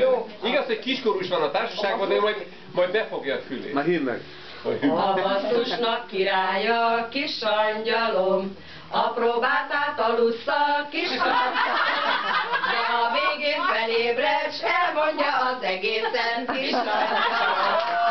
Jó. Igaz, hogy is van a társaságban, de majd, majd befogja a fülét. Már hívd meg. A basszusnak királya, kis angyalom, apró bátát alussza, kis de a végén felébred, elmondja az egészen, kis angyalom.